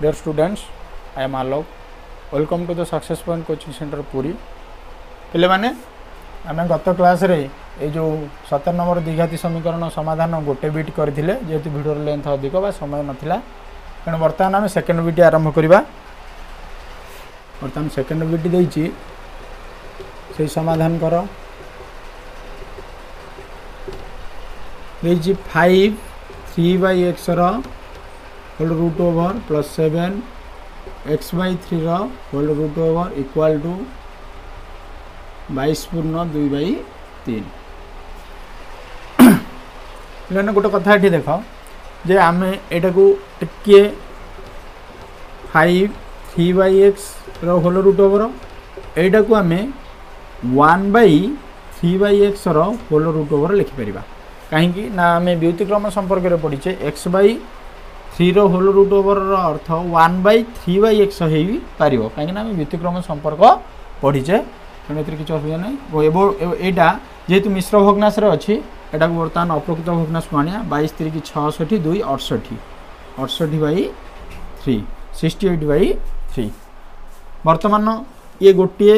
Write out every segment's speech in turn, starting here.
Dear students, I am Alok. Welcome to the Success Point Coaching Center Puri. ପିଲାମାନେ ଆମେ ଗତ କ୍ଲାସ୍ରେ ଏଇ ଯେଉଁ ସତର ନମ୍ବର ଦ୍ୱିଘାତି ସମୀକରଣ ସମାଧାନ ଗୋଟେ ବିଟ୍ କରିଥିଲେ ଯେହେତୁ ଭିଡ଼ିଓର ଲେନ୍ଥ ଅଧିକ ବା ସମୟ ନଥିଲା ତେଣୁ ବର୍ତ୍ତମାନ ଆମେ ସେକେଣ୍ଡ ବିଟ୍ ଆରମ୍ଭ କରିବା ବର୍ତ୍ତମାନ ସେକେଣ୍ଡ ବିଟ୍ ଦେଇଛି ସେଇ ସମାଧାନ କର ଦେଇଛି five three by XOR whole root over plus seven x by three whole root over equal to bash पूर्ण दुई बै तीन मैंने गोटे कथा देख जे आम यू टे five three by x role root over यटा को आम one by three by x role root over लिखिपर कहीं ना आम व्युतिक्रम संपर्क पढ़ी एक्स बै থ্রির হোল রুট ওভরর অর্থ one by three by x হয়ে পারিব কাইকি না আমি ব্যতিক্রম সম্পর্ক পড়িছে তেমন এতে কিছু অসুবিধা নাই এইটা যেহেতু মিশ্র ভগ্নাশে অছি এটা বর্তমান অপ্রকৃত ভগ্নাশ আনিয়া বাইশ তিরিশ ছষঠি দুই অড়ষঠি অড়ষঠি by three sixty eight by three বর্তমান ইয়ে গোটিয়ে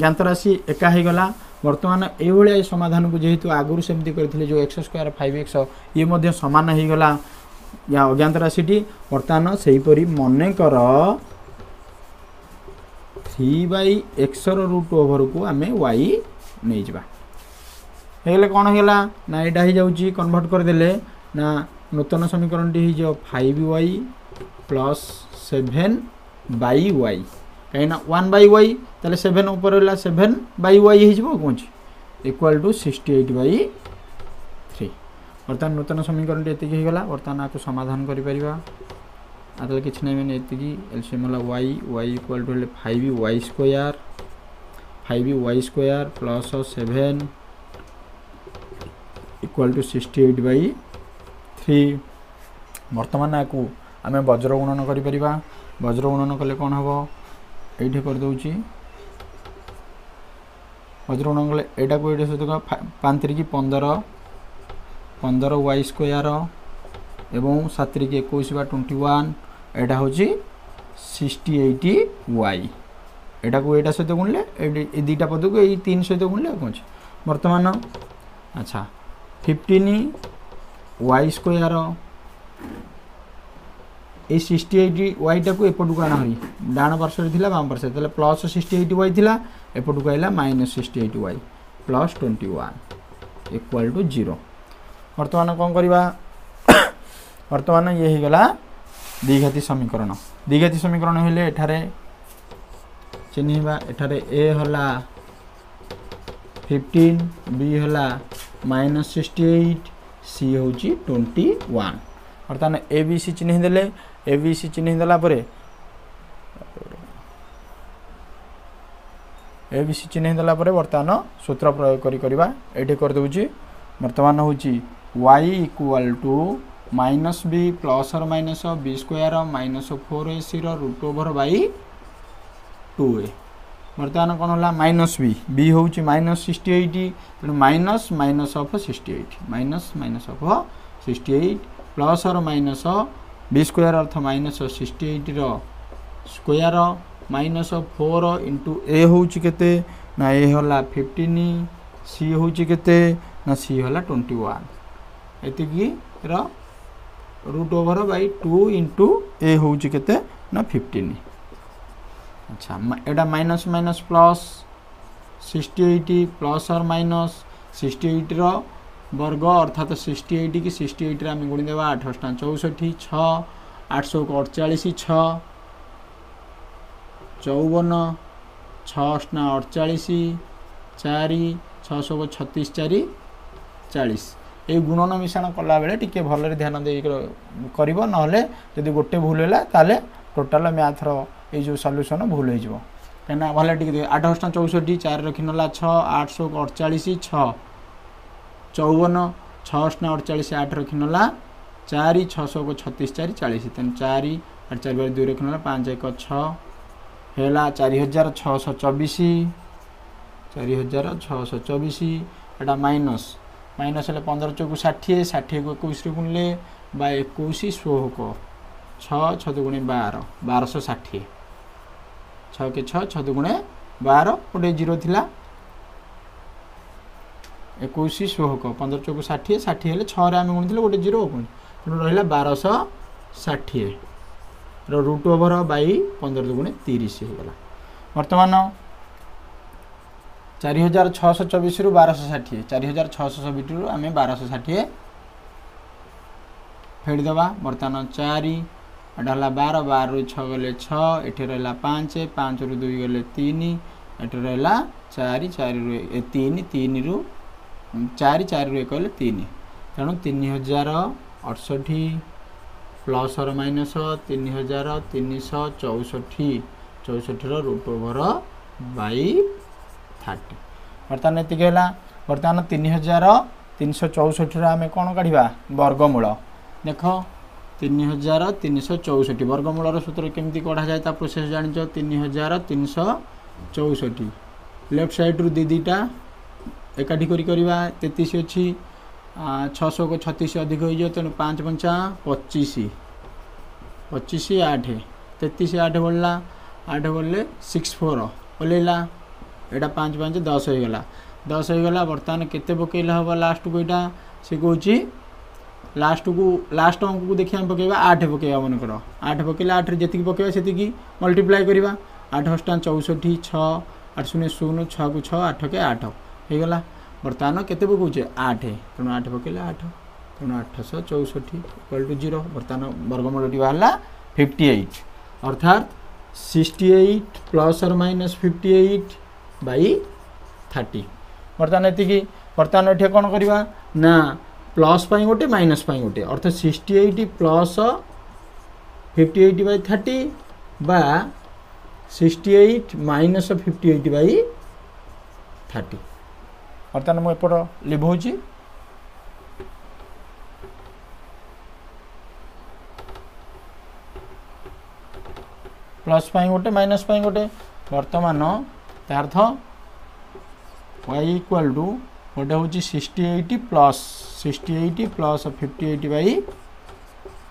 জ্ঞাতরাশি একা হয়েগলা বর্তমান এইভাবে সমাধানকে যেহেতু আগর সেমি করে যে এক্স স্কোয়ার ফাইভ এক্স ইয়ে সমান হয়ে গলা ଯାହା ଅଜ୍ଞାତ ରାଶିଟି ବର୍ତ୍ତମାନ ସେହିପରି ମନେକର থ্রি বাই এক্সর রুট ওভরকু আমি ওয়াই নিয়ে যা হয়ে কোণ হয়ে না এটা হয়ে যাচ্ছি কনভর্ট করেদেলে না নূতন সমীকরণটি হয়ে যাব five y plus seven by y কিনা ওয়ান বাই ওয়াই তাহলে সেভেন উপরে হল সেভেন বাই ওয়াই হয়ে যাব coach equal to sixty eight by ବର୍ତ୍ତମାନ ନୂତନ ସମୀକରଣଟି ଏତିକି ହୋଇଗଲା ବର୍ତ୍ତମାନ ଆକୁ ସମାଧାନ କରିପାରିବା ଆଦେଲେ କିଛି ନାହିଁ ମାନେ ଏତିକି ଏଲସିଏମ୍ ହେଲା ୱାଇ ୱାଇ ଇକ୍ୱାଲ୍ ଟୁ ହେଲେ five y square five y square plus seven equal to sixty eight by three বর্তমান আকু আমি বজ্র গুণন করে বজ্র গুণন কলে কম হব এইটি করে দেছি বজ্র গুণন কলে এইটা এইটা সহ পাঁচ তিরিকি পনেরো পনের ওয়াই স্কোয়ার এবং সাতটিকে একুশ বা টোয়েন্টি ওয়ান এটা হচ্ছে সিক্সটি এইটি ওয়াই এটাকে এটা সহ গুণলে এই দুইটা পদকে এই তিন সহ গুণলে কোচ বর্তমান আচ্ছা ফিফটিন ওয়াই স্কোয়ার এই সিক্সটি এইট ওয়াইটাকে এপটুকু আনা হরি ডান পার্শ্বরে লা বাম পার্শ্বরে তাহলে প্লস সিক্সটি এইট ওয়াই লা এপটুকু আইলা minus sixty eight y plus twenty one equal to zero ବର୍ତ୍ତମାନ କ'ଣ କରିବା ବର୍ତ୍ତମାନ ଇଏ ହେଇଗଲା দ্বিঘাতী সমীকরণ দ্বিঘাতী সমীকরণ হলে এখানে চিহ্নিবা এখানে এ হলা ফিফটিন বি হলা মাইনস সিক্সটি এইট সি হচ্ছে টোয়েন্টি ওয়ান অর্থাৎ এ বি সি চিহ্নি দেলে এ বি সি চিহ্নি দেলা পরে এ বি সি চিহ্নি দেলা পরে বর্তমান সূত্র প্রয়োগ করি করা এটি করে দেছি বর্তমান হচ্ছে y equal to minus b plus or minus b square minus 4ac ର root over by 2a ବର୍ତ୍ତମାନ କ'ଣ ହେଲା ମାଇନସ୍ ବି ବି ହେଉଛି ମାଇନସ୍ ସିକ୍ସଟି ଏଇଟ୍ ତେଣୁ minus minus of sixty eight minus minus of sixty eight plus or minus b square ଅର୍ଥ minus sixty ଏଇଟ୍ର square minus four into a ହେଉଛି କେତେ ନା ଏ ହେଲା ଫିଫ୍ଟିନ୍ ସି ହେଉଛି କେତେ ନା ସି ହେଲା ଟ୍ୱେଣ୍ଟି ୱାନ୍ ଏତିକି ର root over by two into a ହେଉଛି କେତେ ନା ଫିଫ୍ଟିନ୍ ଆଚ୍ଛା ଏଇଟା minus minus plus sixty eight plus or minus sixty ଏଇଟ୍ର ବର୍ଗ ଅର୍ଥାତ୍ ସିକ୍ସଟି ଏଇଟ୍ କି ସିକ୍ସଟି ଏଇଟ୍ରେ ଆମେ ଗୁଣିଦେବା ଆଠଶହ ଚଉଷଠି ଛଅ ଆଠଶହକୁ ଅଡ଼ଚାଳିଶ ଛଅ ଚଉବନ ଛଅଶହ ଅଡ଼ଚାଳିଶ ଚାରି ଛଅଶହକୁ ଛତିଶ ଚାରି ଚାଳିଶ এই গুণন মিশ্রণ কলাবেলে টিকিয়ে ভালরে ধ্যান দিয়ে করব নহলে যদি গোটে ভুল হল তাহলে টোটাল ম্যাথর এই যে সল্যুসন ভুল হয়ে যাব কেন ভালো টিকি আট অষ্টা চৌষট্টি চারি রক্ষি নেলা ছ আটশো অড়চাশ ছ চৌবন ছ অষ্টা অড়চাশ আট রক্ষি নেলা চারি ছশো ছত্রিশ চারি চাশ তেমন চারি আট চারি বার দুই রক্ষি নেলা পাঁচ এক ছ ହେଲା ଚାରି ହଜାର ଛଅଶହ ଚବିଶ ଚାରି ହଜାର ଛଅଶହ ଚବିଶ ଏଇଟା ମାଇନସ୍ মাইনস হলে পনেরো চৌকু ষাঠিয়ে ষাঠিয়েକୁ ଏକୋଇଶରେ ଗୁଣିଲେ ବା ଏକୋଇଶ ଷୋହକ ଛଅ ଛଅ ଦୁଗୁଣେ ବାର ବାରଶହ ଷାଠିଏ ଛଅ କି ଛଅ ଛଅ ଦୁଗୁଣେ ବାର ଗୋଟେ ଜିରୋ ଥିଲା ଏକୋଇଶ ଷୋହକ ପନ୍ଦର ଚଉକୁ ଷାଠିଏ ଷାଠିଏ ହେଲେ ଛଅରେ ଆମେ ଗୁଣିଥିଲେ ଗୋଟେ ଜିରୋ ପୁଣି ତେଣୁ ରହିଲା ବାରଶହ ଷାଠିଏର ରୁଟ୍ ଓଭର୍ ବାଇ ପନ୍ଦର ଦୁଗୁଣେ ତିରିଶ ହେଇଗଲା ବର୍ତ୍ତମାନ ଚାରି ହଜାର ଛଅଶହ ଚବିଶରୁ ବାରଶହ ଷାଠିଏ ଚାରି ହଜାର ଛଅଶହ ଚବିଶରୁ ଆମେ ବାରଶହ ଷାଠିଏ ଫେରିଦେବା ବର୍ତ୍ତମାନ ଚାରି ଏଇଟା ହେଲା ବାର ବାରରୁ ଛଅ ଗଲେ ଛଅ ଏଠି ରହିଲା ପାଞ୍ଚ ପାଞ୍ଚରୁ ଦୁଇ ଗଲେ ତିନି ଏଠି ରହିଲା ଚାରି ଚାରିରୁ ତିନି ତିନିରୁ ଚାରି ଚାରିରୁ ଏକ ଗଲେ ତିନି ତେଣୁ ତିନି ହଜାର ଅଠଷଠି ପ୍ଲସ୍ର ମାଇନସ୍ ତିନି ହଜାର ତିନିଶହ ଚଉଷଠି ଚଉଷଠିର ରୁଟ୍ ଓଭର ବାଇ থার্টি ବର୍ତ୍ତମାନ ଏତିକି ହେଲା ବର୍ତ୍ତମାନ ତିନି ହଜାର ତିନିଶହ ଚଉଷଠିର ଆମେ କ'ଣ କାଢ଼ିବା ବର୍ଗମୂଳ ଦେଖ ତିନି ହଜାର ତିନିଶହ ଚଉଷଠି ବର୍ଗମୂଳର ସୂତ୍ର କେମିତି କଢ଼ାଯାଏ ତା ପ୍ରୋସେସ୍ ଜାଣିଛ ତିନି ହଜାର ତିନିଶହ ଚଉଷଠି ଲେଫ୍ଟ ସାଇଡ଼୍ରୁ ଦୁଇ ଦୁଇଟା ଏକାଠି କରି କରିବା ତେତିଶ ଅଛି ଛଅଶହକୁ ଛତିଶ ଅଧିକ ହୋଇଯିବ ତେଣୁ ପାଞ୍ଚ ପଞ୍ଚା ପଚିଶ ପଚିଶ ଆଠ ତେତିଶ ଆଠ ବଳିଲା ଆଠ ବଳିଲେ ସିକ୍ସ ଫୋର୍ ଓହ୍ଲେଇଲା यहाँ पाँच पाँच दस हो गला दस हो गला बर्तमान केत पकड़े हम लास्ट को यहाँ से कह लास्ट को लास्ट अंक को देखिए पक आठ पक मन कर आठ पक आठ जी पक मल्टीप्लाय करवा आठ हस्टा चौष्टि छः आठ शून्य शून्य छ को छः आठ के आठ हो गला बर्तमान केत पकाचे आठ तेणु आठ पक आठ तेणु आठश चौष्टि इक्वाल टू जीरो बर्तमान वर्गमूल टी बाहर फिफ्टी एट अर्थात sixty eight plus or minus fifty eight by thirty ବର୍ତ୍ତମାନ ଏତିକି ବର୍ତ୍ତମାନ ଏଠି କ'ଣ କରିବା ନା ପ୍ଲସ୍ ପାଇଁ ଗୋଟେ ମାଇନସ୍ ପାଇଁ ଗୋଟେ ଅର୍ଥାତ sixty eight plus fifty eight by thirty ବା sixty eight minus fifty eight by thirty ବର୍ତ୍ତମାନ ମୁଁ ଏପଟ ଲିଭଉଛି ପ୍ଲସ୍ ପାଇଁ ଗୋଟେ ମାଇନସ୍ ପାଇଁ ଗୋଟେ ବର୍ତ୍ତମାନ ତାର୍ଥ ୱାଇ ଇକ୍ୱାଲ୍ ଟୁ ଗୋଟେ ହେଉଛି sixty eight plus sixty eight plus fifty eight by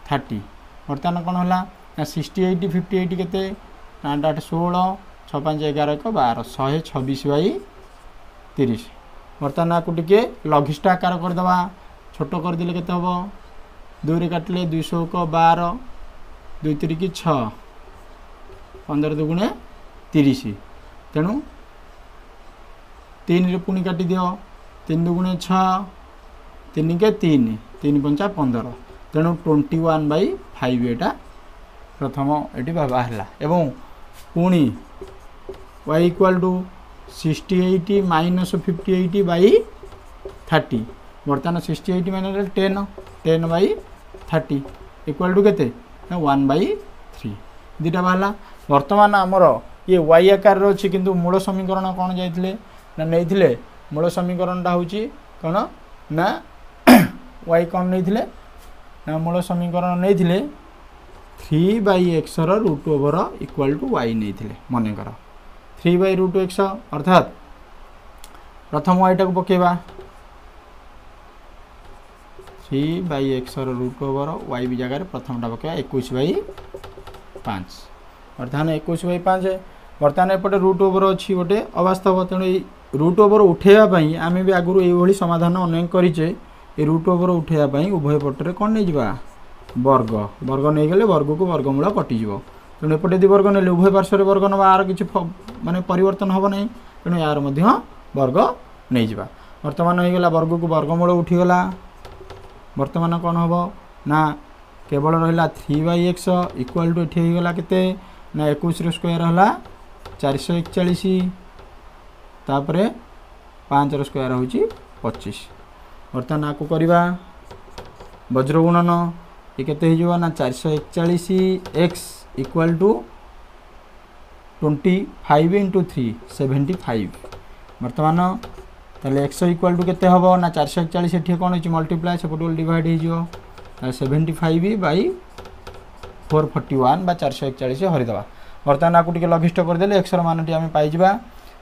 thirty ବର୍ତ୍ତମାନ କ'ଣ ହେଲା ନା ସିକ୍ସଟି ଏଇଟ୍ ଫିଫ୍ଟି ଏଇଟ୍ କେତେ ଆଠ ଆଠ ଷୋହଳ ଛଅ ପାଞ୍ଚ ଏଗାର ଏକ ବାର ଶହେ ଛବିଶ ବାଇ ତିରିଶ ବର୍ତ୍ତମାନ ଆକୁ ଟିକିଏ ଲଘିଷ୍ଠ ଆକାର କରିଦେବା ଛୋଟ କରିଦେଲେ କେତେ ହେବ ଦୁଇରେ କାଟିଲେ ଦୁଇଶହ ଏକ ବାର ଦୁଇ ତିରିକି ଛଅ ପନ୍ଦର ଦୁଇ ଗୁଣେ ତିରିଶ ତେଣୁ ତିନିରୁ ପୁଣି କାଟିଦିଅ ତିନି ଦୁଗୁଣେ ଛଅ ତିନିକେ ତିନି ତିନି ପଞ୍ଚା ପନ୍ଦର ତେଣୁ ଟ୍ୱେଣ୍ଟି ୱାନ୍ ବାଇ ଫାଇଭ୍ ଏଇଟା ପ୍ରଥମ ଏଠି ବାହାରିଲା ଏବଂ ପୁଣି y equal to sixty eight minus fifty eight by thirty বর্তমান sixty eight minus ten ten by thirty equal to কেতে না ওয়ান বাই থ্রি দুইটা বাহারা বর্তমান আমার ये वाई आकार अच्छी कि मूल समीकरण कौन जाइए ना नहीं मूल समीकरणटा हूँ कौन ना वाई कौन नहीं मूल समीकरण नहीं three by एक्सर root over equal to y नहीं मन कर थ्री बै रुट एक्स अर्थात प्रथम वाईटा को पकेबा थ्री बै एक्सर रुट ओवर वाई भी जगह प्रथम पकेवा एक बै पाँच अर्थात एक बै पाँच ବର୍ତ୍ତମାନ ଏପଟେ ରୁଟ୍ ଓଭର୍ ଅଛି ଗୋଟେ ଅବାସ୍ତବ ତେଣୁ ଏଇ ରୁଟ୍ ଓଭର୍ ଉଠାଇବା ପାଇଁ ଆମେ ବି ଆଗରୁ ଏଇଭଳି ସମାଧାନ ଅନେକ କରିଛେ ଏ ରୁଟ୍ ଓଭର୍ ଉଠାଇବା ପାଇଁ ଉଭୟ ପଟରେ କ'ଣ ନେଇଯିବା ବର୍ଗ ବର୍ଗ ନେଇଗଲେ ବର୍ଗକୁ ବର୍ଗମୂଳ କଟିଯିବ ତେଣୁ ଏପଟେ ଯଦି ବର୍ଗ ନେଲେ ଉଭୟ ପାର୍ଶ୍ୱରେ ବର୍ଗ ନେବା ଆର କିଛି ମାନେ ପରିବର୍ତ୍ତନ ହେବ ନାହିଁ ତେଣୁ ଏହାର ମଧ୍ୟ ବର୍ଗ ନେଇଯିବା ବର୍ତ୍ତମାନ ହୋଇଗଲା ବର୍ଗକୁ ବର୍ଗମୂଳ ଉଠିଗଲା ବର୍ତ୍ତମାନ କ'ଣ ହେବ ନା କେବଳ ରହିଲା three by x equal to ଏଠି ହୋଇଗଲା କେତେ ନା ଏକୋଇଶର ସ୍କୋୟାର୍ ହେଲା ଚାରିଶହ ଏକଚାଳିଶ ତାପରେ ପାଞ୍ଚର ସ୍କୋୟାର ହେଉଛି ପଚିଶ ବର୍ତ୍ତମାନ ଆକୁ କରିବା ବଜ୍ରଗୁଣନ ଏ କେତେ ହେଇଯିବ ନା ଚାରିଶହ ଏକଚାଳିଶ x equal to twenty five into three seventy five ବର୍ତ୍ତମାନ তাহলে একশো ইকুয়াল টু কেতে হব না চারশো একচাশ এটি কোণ হয়েছে মল্টিপ্লাই সেপটু ডিভাইড হয়ে যাব তাহলে seventy five by four forty one বা চারশো একচাশ হরিদেবা ବର୍ତ୍ତମାନ ଆକୁ ଟିକେ ଲଘିଷ୍ଠ କରିଦେଲେ ଏକ୍ସର ମାନଟି ଆମେ ପାଇଯିବା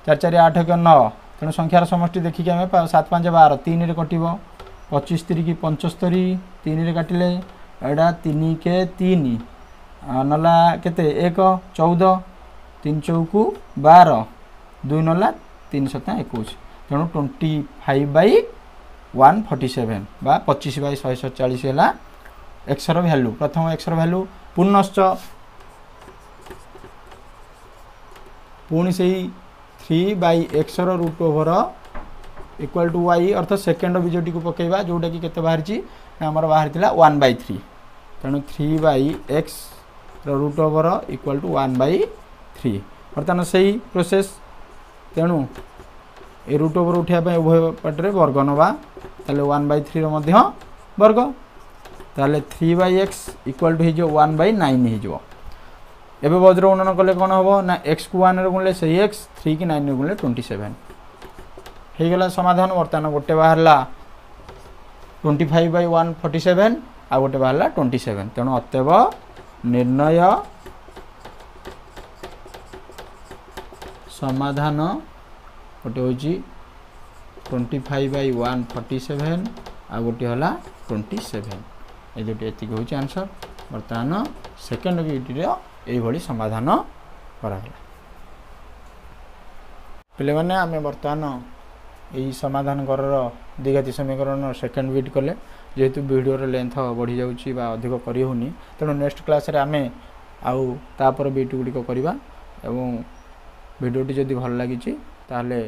ଚାରି ଚାରି ଆଠ ଏକ ନଅ ତେଣୁ ସଂଖ୍ୟାର ସମଷ୍ଟି ଦେଖିକି ଆମେ ସାତ ପାଞ୍ଚ ବାର ତିନିରେ କଟିବ ପଚିଶ ତିରିକି ପଞ୍ଚସ୍ତରୀ ତିନିରେ କାଟିଲେ ଏଇଟା ତିନି କେ ତିନି ନଲା କେତେ ଏକ ଚଉଦ ତିନି ଚଉକୁ ବାର ଦୁଇ ନଲା ତିନି ସତା ଏକୋଇଶ ତେଣୁ twenty five by one forty seven ବା ପଚିଶ ବାଇ ଶହେ ସତଚାଳିଶ ହେଲା ଏକ୍ସର ଭ୍ୟାଲୁ ପ୍ରଥମ ଏକ୍ସର ଭ୍ୟାଲୁ ପୁନଶ୍ଚ पुणी से ही three by एक्सर root over equal to y earth second बीजटी को पकईवा जोटा कि बाहरी आम बाहर था वन बै थ्री तेणु three by x root over equal to one by three बर्तमान से ही प्रोसेस तेणु ए रुट ओवर उठाया उभय पटे वर्ग नवा तो वन बै थ्री वर्ग तेल three by x equal to हो वन बै नाइन हो এবে বজ্র গুণন কলে কোণ হব না এক্স কু ওয়ানরে গুণলে সেই এক্স থ্রি কি নাইনরে গুণলে টোয়েন্টি সেভেন হয়েগলা সমাধান বর্তমান গোটে বাহারা twenty five by one forty seven আর গোটে বাহারা টোয়েন্টি সেভেন তেমন অতএব নির্ণয় সমাধান গোটে হচ্ছে twenty five by one forty seven আর গোটি হল টোয়েন্টি সেভেন এই দুটি এতিক হচ্ছে আনসর বর্তমান সেকেন্ড ইউটির ଏଇଭଳି ସମାଧାନ କରାଗଲା ପିଲାମାନେ ଆମେ ବର୍ତ୍ତମାନ ଏହି ସମାଧାନ କରର ଦ୍ୱିଘାତି ସମୀକରଣ ସେକେଣ୍ଡ ବିଟ୍ କଲେ ଯେହେତୁ ଭିଡ଼ିଓର ଲେନ୍ଥ ବଢ଼ିଯାଉଛି ବା ଅଧିକ କରିହେଉନି ତେଣୁ ନେକ୍ସଟ କ୍ଲାସ୍ରେ ଆମେ ଆଉ ତା'ପରେ ବିଟ୍ ଗୁଡ଼ିକ କରିବା ଏବଂ ଭିଡ଼ିଓଟି ଯଦି ଭଲ ଲାଗିଛି ତାହେଲେ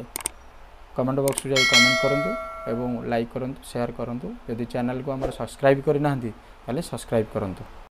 କମେଣ୍ଟ ବକ୍ସରେ ଯାଇ କମେଣ୍ଟ କରନ୍ତୁ ଏବଂ ଲାଇକ୍ କରନ୍ତୁ ସେୟାର କରନ୍ତୁ ଯଦି ଚ୍ୟାନେଲକୁ ଆମର ସବସ୍କ୍ରାଇବ୍ କରିନାହାନ୍ତି ତାହେଲେ ସବସ୍କ୍ରାଇବ୍ କରନ୍ତୁ